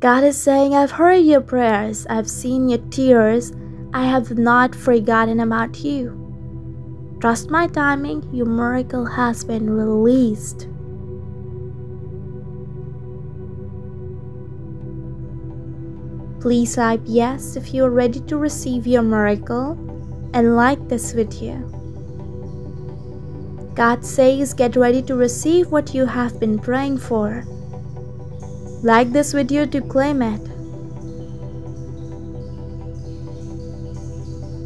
God is saying, I've heard your prayers, I've seen your tears, I have not forgotten about you. Trust my timing, your miracle has been released. Please type yes if you are ready to receive your miracle and like this video. God says get ready to receive what you have been praying for. Like this video to claim it.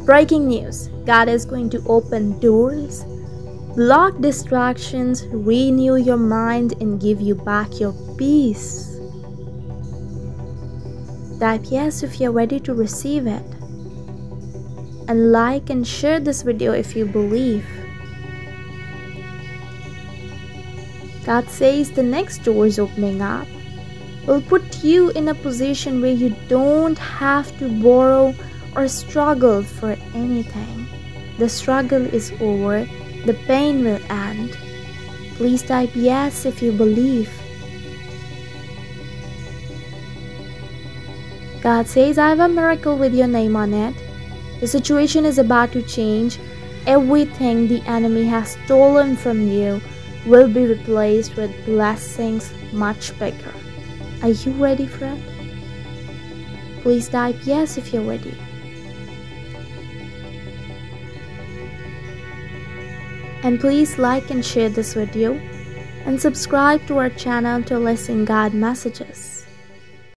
Breaking news God is going to open doors, block distractions, renew your mind, and give you back your peace. Type yes if you're ready to receive it. And like and share this video if you believe. God says the next door is opening up will put you in a position where you don't have to borrow or struggle for anything. The struggle is over, the pain will end. Please type yes if you believe. God says, I have a miracle with your name on it. The situation is about to change. Everything the enemy has stolen from you will be replaced with blessings much bigger. Are you ready Fred? Please type yes if you're ready. And please like and share this video and subscribe to our channel to listen God messages.